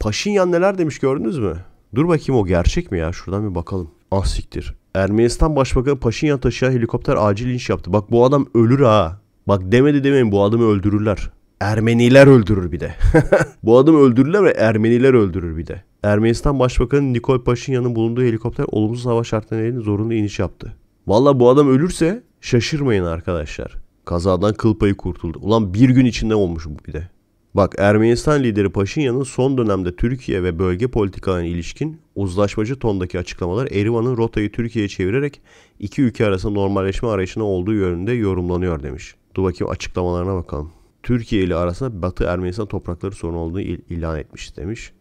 Paşinyan neler demiş gördünüz mü? Dur bakayım o gerçek mi ya? Şuradan bir bakalım. Ah siktir. Ermenistan Başbakanı Paşinyan taşıyan helikopter acil iniş yaptı. Bak bu adam ölür ha. Bak demedi demeyin bu adamı öldürürler. Ermeniler öldürür bir de. bu adamı öldürürler ve Ermeniler öldürür bir de. Ermenistan Başbakanı Nikol Paşinyan'ın bulunduğu helikopter olumsuz hava şartları nedeniyle zorunlu iniş yaptı. Valla bu adam ölürse şaşırmayın arkadaşlar. Kazadan kıl payı kurtuldu. Ulan bir gün içinde olmuş bu bir de. Bak Ermenistan lideri Paşinyan'ın son dönemde Türkiye ve bölge politikalarına ilişkin uzlaşmacı tondaki açıklamalar Erivan'ın rotayı Türkiye'ye çevirerek iki ülke arasında normalleşme arayışına olduğu yönünde yorumlanıyor demiş. Dur bakayım açıklamalarına bakalım. Türkiye ile arasında Batı Ermenistan toprakları sorun olduğunu il- ilan etmiş demiş.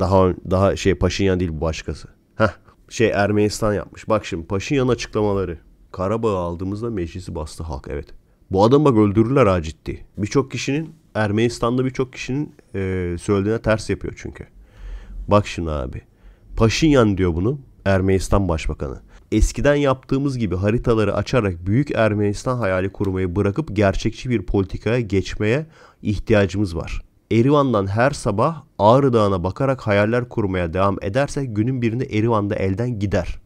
Daha daha şey Paşinyan değil bu başkası. Heh şey Ermenistan yapmış. Bak şimdi Paşinyan açıklamaları. Karabağ'ı aldığımızda meclisi bastı halk evet. Bu adam bak öldürürler ha ciddi. Birçok kişinin Ermenistan'da birçok kişinin e, söylediğine ters yapıyor çünkü. Bak şimdi abi. Paşinyan diyor bunu. Ermenistan Başbakanı. Eskiden yaptığımız gibi haritaları açarak büyük Ermenistan hayali kurmayı bırakıp gerçekçi bir politikaya geçmeye ihtiyacımız var. Erivan'dan her sabah Ağrı Dağı'na bakarak hayaller kurmaya devam edersek günün birinde Erivan'da elden gider.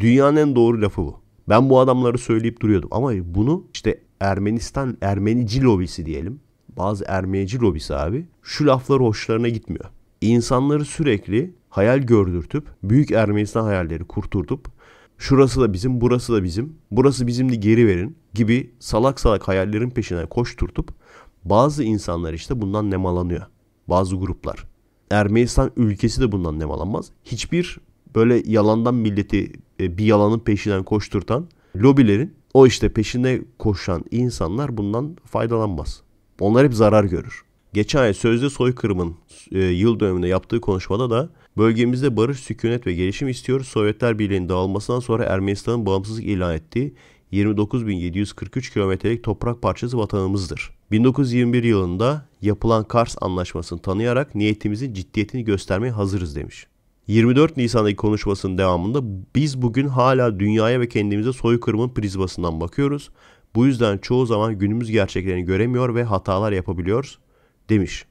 Dünyanın en doğru lafı bu. Ben bu adamları söyleyip duruyordum ama bunu işte Ermenistan Ermenici lobisi diyelim. Bazı Ermenici lobisi abi şu lafları hoşlarına gitmiyor. İnsanları sürekli hayal gördürtüp büyük Ermenistan hayalleri kurturtup şurası da bizim burası da bizim burası bizimdi geri verin gibi salak salak hayallerin peşine koşturtup bazı insanlar işte bundan nemalanıyor. Bazı gruplar. Ermenistan ülkesi de bundan nemalanmaz. Hiçbir böyle yalandan milleti e, bir yalanın peşinden koşturtan lobilerin o işte peşinde koşan insanlar bundan faydalanmaz. Onlar hep zarar görür. Geçen ay sözde soykırımın e, yıl dönümünde yaptığı konuşmada da bölgemizde barış, sükunet ve gelişim istiyoruz. Sovyetler Birliği'nin dağılmasından sonra Ermenistan'ın bağımsızlık ilan ettiği 29.743 kilometrelik toprak parçası vatanımızdır. 1921 yılında yapılan Kars Anlaşması'nı tanıyarak niyetimizin ciddiyetini göstermeye hazırız demiş. 24 Nisan'daki konuşmasının devamında biz bugün hala dünyaya ve kendimize soykırımın prizmasından bakıyoruz. Bu yüzden çoğu zaman günümüz gerçeklerini göremiyor ve hatalar yapabiliyoruz demiş.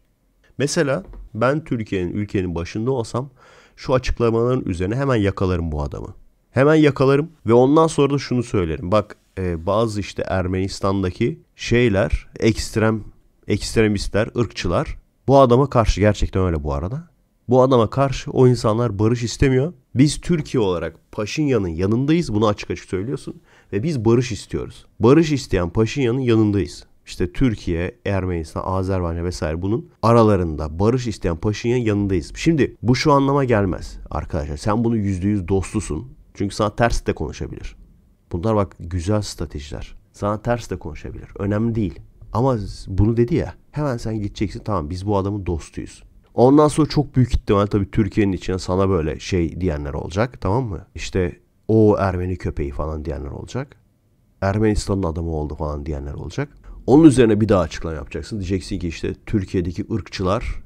Mesela ben Türkiye'nin ülkenin başında olsam şu açıklamaların üzerine hemen yakalarım bu adamı. Hemen yakalarım ve ondan sonra da şunu söylerim. Bak e, bazı işte Ermenistan'daki şeyler ekstrem ekstremistler, ırkçılar bu adama karşı gerçekten öyle bu arada. Bu adama karşı o insanlar barış istemiyor. Biz Türkiye olarak Paşinyan'ın yanındayız. Bunu açık açık söylüyorsun. Ve biz barış istiyoruz. Barış isteyen Paşinyan'ın yanındayız. İşte Türkiye, Ermenistan, Azerbaycan vesaire bunun aralarında barış isteyen Paşinyan yanındayız. Şimdi bu şu anlama gelmez arkadaşlar. Sen bunu %100 dostlusun. Çünkü sana ters de konuşabilir. Bunlar bak güzel stratejiler. Sana ters de konuşabilir. Önemli değil. Ama bunu dedi ya. Hemen sen gideceksin. Tamam biz bu adamın dostuyuz. Ondan sonra çok büyük ihtimal tabii Türkiye'nin içine sana böyle şey diyenler olacak. Tamam mı? İşte o Ermeni köpeği falan diyenler olacak. Ermenistan'ın adamı oldu falan diyenler olacak. Onun üzerine bir daha açıklama yapacaksın. Diyeceksin ki işte Türkiye'deki ırkçılar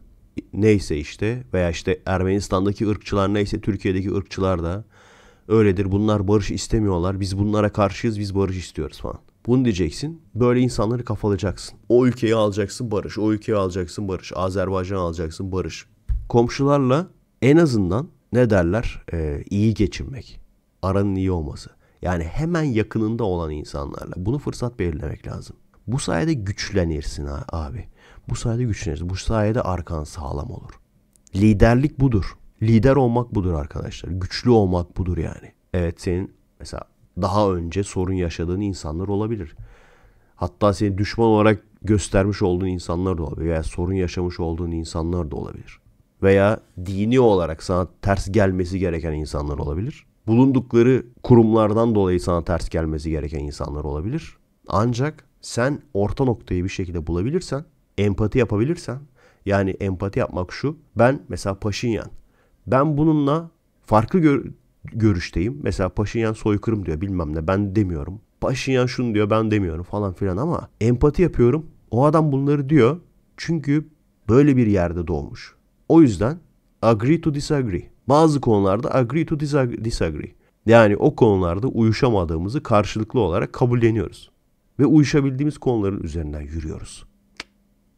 neyse işte veya işte Ermenistan'daki ırkçılar neyse Türkiye'deki ırkçılar da öyledir. Bunlar barış istemiyorlar. Biz bunlara karşıyız. Biz barış istiyoruz falan. Bunu diyeceksin. Böyle insanları kafalayacaksın. O ülkeyi alacaksın barış. O ülkeyi alacaksın barış. Azerbaycan alacaksın barış. Komşularla en azından ne derler? Ee, iyi geçinmek. Aranın iyi olması. Yani hemen yakınında olan insanlarla. Bunu fırsat belirlemek lazım. Bu sayede güçlenirsin abi. Bu sayede güçlenirsin. Bu sayede arkan sağlam olur. Liderlik budur. Lider olmak budur arkadaşlar. Güçlü olmak budur yani. Evet senin mesela daha önce sorun yaşadığın insanlar olabilir. Hatta seni düşman olarak göstermiş olduğun insanlar da olabilir. Veya sorun yaşamış olduğun insanlar da olabilir. Veya dini olarak sana ters gelmesi gereken insanlar olabilir. Bulundukları kurumlardan dolayı sana ters gelmesi gereken insanlar olabilir. Ancak sen orta noktayı bir şekilde bulabilirsen, empati yapabilirsen, yani empati yapmak şu. Ben mesela Paşinyan. Ben bununla farklı gör görüşteyim. Mesela Paşinyan soykırım diyor bilmem ne ben demiyorum. Paşinyan şunu diyor ben demiyorum falan filan ama empati yapıyorum. O adam bunları diyor çünkü böyle bir yerde doğmuş. O yüzden agree to disagree. Bazı konularda agree to disagree. Yani o konularda uyuşamadığımızı karşılıklı olarak kabulleniyoruz. Ve uyuşabildiğimiz konuların üzerinden yürüyoruz.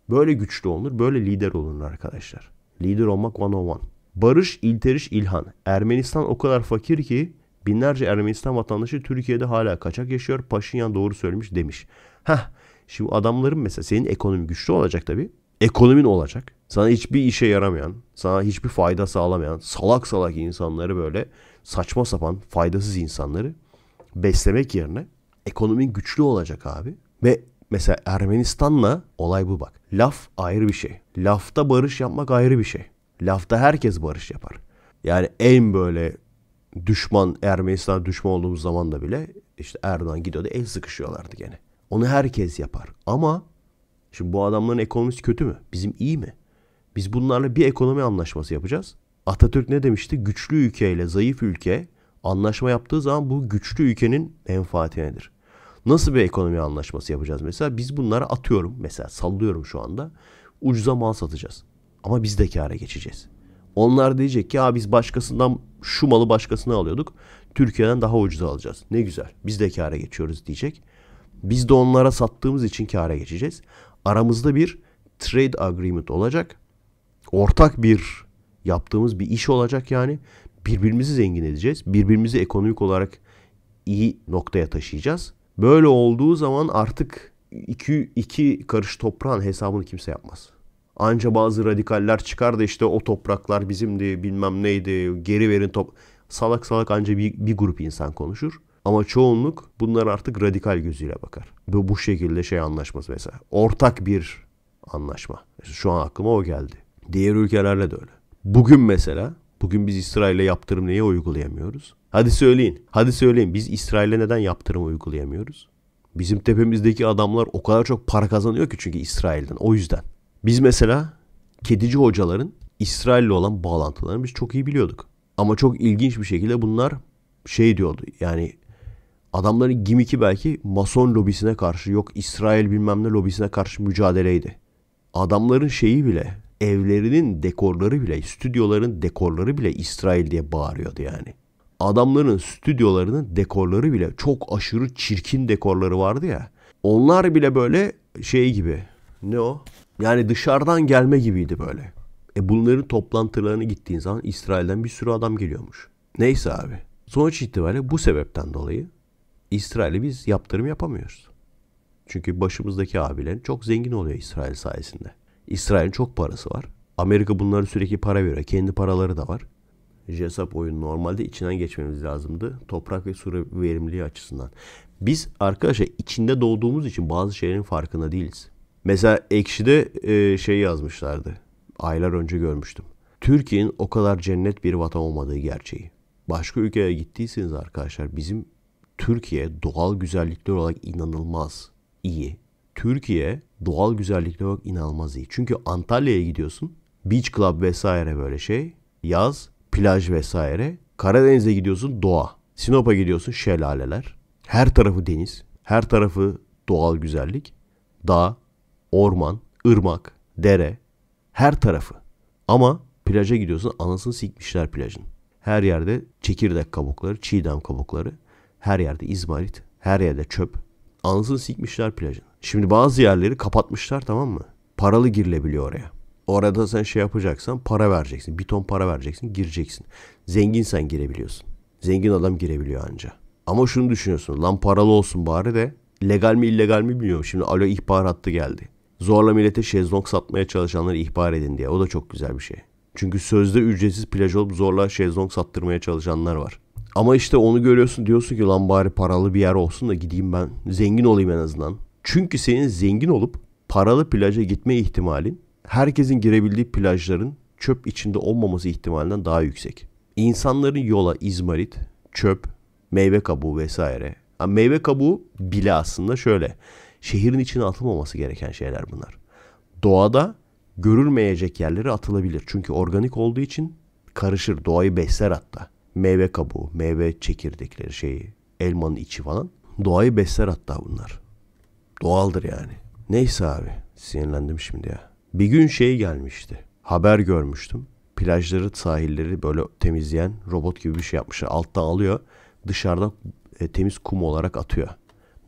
Böyle güçlü olunur, böyle lider olunur arkadaşlar. Lider olmak 101. Barış İlteriş İlhan. Ermenistan o kadar fakir ki binlerce Ermenistan vatandaşı Türkiye'de hala kaçak yaşıyor. Paşinyan doğru söylemiş demiş. Heh şimdi adamların mesela senin ekonomi güçlü olacak tabii. Ekonomin olacak. Sana hiçbir işe yaramayan, sana hiçbir fayda sağlamayan salak salak insanları böyle saçma sapan faydasız insanları beslemek yerine ekonomin güçlü olacak abi. Ve mesela Ermenistan'la olay bu bak. Laf ayrı bir şey. Lafta barış yapmak ayrı bir şey. Lafta herkes barış yapar. Yani en böyle düşman Ermenistan düşman olduğumuz zaman da bile işte Erdoğan gidiyordu el sıkışıyorlardı gene. Onu herkes yapar. Ama şimdi bu adamların ekonomisi kötü mü? Bizim iyi mi? Biz bunlarla bir ekonomi anlaşması yapacağız. Atatürk ne demişti? Güçlü ülkeyle zayıf ülke anlaşma yaptığı zaman bu güçlü ülkenin menfaatinedir. Nasıl bir ekonomi anlaşması yapacağız mesela? Biz bunlara atıyorum mesela sallıyorum şu anda. Ucuza mal satacağız. Ama biz de kâra geçeceğiz. Onlar diyecek ki biz başkasından şu malı başkasına alıyorduk. Türkiye'den daha ucuza alacağız. Ne güzel. Biz de kâra geçiyoruz diyecek. Biz de onlara sattığımız için kâra geçeceğiz. Aramızda bir trade agreement olacak. Ortak bir yaptığımız bir iş olacak yani. Birbirimizi zengin edeceğiz. Birbirimizi ekonomik olarak iyi noktaya taşıyacağız. Böyle olduğu zaman artık iki, iki karış toprağın hesabını kimse yapmaz. Anca bazı radikaller çıkar da işte o topraklar bizimdi bilmem neydi geri verin top... Salak salak anca bir, bir grup insan konuşur. Ama çoğunluk bunlar artık radikal gözüyle bakar. Ve bu şekilde şey anlaşması mesela. Ortak bir anlaşma. Şu an aklıma o geldi. Diğer ülkelerle de öyle. Bugün mesela, bugün biz İsrail'e yaptırım niye uygulayamıyoruz? Hadi söyleyin, hadi söyleyin biz İsrail'e neden yaptırım uygulayamıyoruz? Bizim tepemizdeki adamlar o kadar çok para kazanıyor ki çünkü İsrail'den. O yüzden. Biz mesela kedici hocaların İsrail'le olan bağlantılarını biz çok iyi biliyorduk. Ama çok ilginç bir şekilde bunlar şey diyordu yani adamların gimiki belki mason lobisine karşı yok İsrail bilmem ne lobisine karşı mücadeleydi. Adamların şeyi bile evlerinin dekorları bile stüdyoların dekorları bile İsrail diye bağırıyordu yani. Adamların stüdyolarının dekorları bile çok aşırı çirkin dekorları vardı ya. Onlar bile böyle şey gibi ne o? Yani dışarıdan gelme gibiydi böyle. E bunların toplantılarını gittiğin zaman İsrail'den bir sürü adam geliyormuş. Neyse abi. Sonuç itibariyle bu sebepten dolayı İsrail'e biz yaptırım yapamıyoruz. Çünkü başımızdaki abilerin çok zengin oluyor İsrail sayesinde. İsrail'in çok parası var. Amerika bunları sürekli para veriyor. Kendi paraları da var. JESAP oyun normalde içinden geçmemiz lazımdı. Toprak ve su verimliliği açısından. Biz arkadaşlar içinde doğduğumuz için bazı şeylerin farkında değiliz. Mesela Ekşi'de e, şey yazmışlardı. Aylar önce görmüştüm. Türkiye'nin o kadar cennet bir vatan olmadığı gerçeği. Başka ülkeye gittiyseniz arkadaşlar bizim Türkiye doğal güzellikler olarak inanılmaz iyi. Türkiye doğal güzellikler olarak inanılmaz iyi. Çünkü Antalya'ya gidiyorsun. Beach Club vesaire böyle şey. Yaz, plaj vesaire. Karadeniz'e gidiyorsun doğa. Sinop'a gidiyorsun şelaleler. Her tarafı deniz. Her tarafı doğal güzellik. Dağ, orman, ırmak, dere. Her tarafı. Ama plaja gidiyorsun anasını sikmişler plajın. Her yerde çekirdek kabukları, çiğdem kabukları. Her yerde izmarit. Her yerde çöp. Anasını sikmişler plajın. Şimdi bazı yerleri kapatmışlar tamam mı? Paralı girilebiliyor oraya. Orada sen şey yapacaksan para vereceksin. Bir ton para vereceksin gireceksin. Zengin sen girebiliyorsun. Zengin adam girebiliyor anca. Ama şunu düşünüyorsun. Lan paralı olsun bari de legal mi illegal mi bilmiyorum. Şimdi alo ihbar hattı geldi. Zorla millete şezlong satmaya çalışanları ihbar edin diye. O da çok güzel bir şey. Çünkü sözde ücretsiz plaj olup zorla şezlong sattırmaya çalışanlar var. Ama işte onu görüyorsun diyorsun ki lan bari paralı bir yer olsun da gideyim ben zengin olayım en azından. Çünkü senin zengin olup paralı plaja gitme ihtimalin herkesin girebildiği plajların çöp içinde olmaması ihtimalinden daha yüksek. İnsanların yola izmarit, çöp, meyve kabuğu vesaire. Yani meyve kabuğu bile aslında şöyle. Şehrin içine atılmaması gereken şeyler bunlar. Doğada görülmeyecek yerlere atılabilir. Çünkü organik olduğu için karışır. Doğayı besler hatta. Meyve kabuğu, meyve çekirdekleri şeyi, elmanın içi falan. Doğayı besler hatta bunlar. Doğaldır yani. Neyse abi sinirlendim şimdi ya. Bir gün şey gelmişti. Haber görmüştüm. Plajları, sahilleri böyle temizleyen robot gibi bir şey yapmışlar. Alttan alıyor. Dışarıda e, temiz kum olarak atıyor.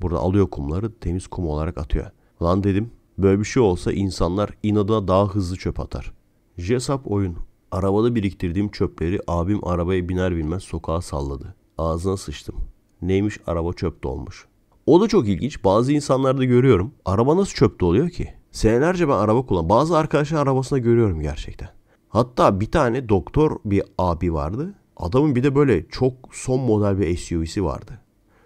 Burada alıyor kumları temiz kum olarak atıyor. Lan dedim böyle bir şey olsa insanlar inadına daha hızlı çöp atar. Jesap oyun. Arabada biriktirdiğim çöpleri abim arabaya biner binmez sokağa salladı. Ağzına sıçtım. Neymiş araba çöp dolmuş. O da çok ilginç. Bazı insanlarda görüyorum. Araba nasıl çöp oluyor ki? Senelerce ben araba kullan. Bazı arkadaşlar arabasında görüyorum gerçekten. Hatta bir tane doktor bir abi vardı. Adamın bir de böyle çok son model bir SUV'si vardı.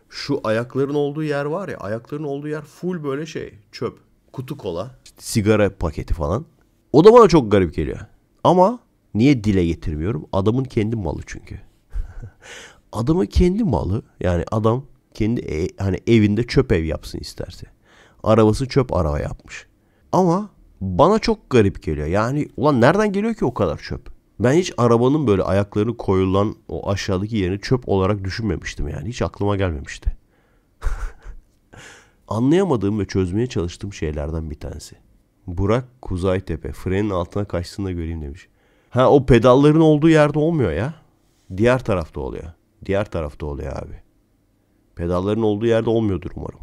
Şu ayakların olduğu yer var ya ayakların olduğu yer full böyle şey çöp. Kutu kola. sigara paketi falan. O da bana çok garip geliyor. Ama niye dile getirmiyorum? Adamın kendi malı çünkü. Adamın kendi malı. Yani adam kendi e- hani evinde çöp ev yapsın isterse. Arabası çöp araba yapmış. Ama bana çok garip geliyor. Yani ulan nereden geliyor ki o kadar çöp? Ben hiç arabanın böyle ayaklarını koyulan o aşağıdaki yerini çöp olarak düşünmemiştim yani. Hiç aklıma gelmemişti. Anlayamadığım ve çözmeye çalıştığım şeylerden bir tanesi. Burak Kuzaytepe frenin altına kaçsın da göreyim demiş. Ha o pedalların olduğu yerde olmuyor ya. Diğer tarafta oluyor. Diğer tarafta oluyor abi. Pedalların olduğu yerde olmuyordur umarım.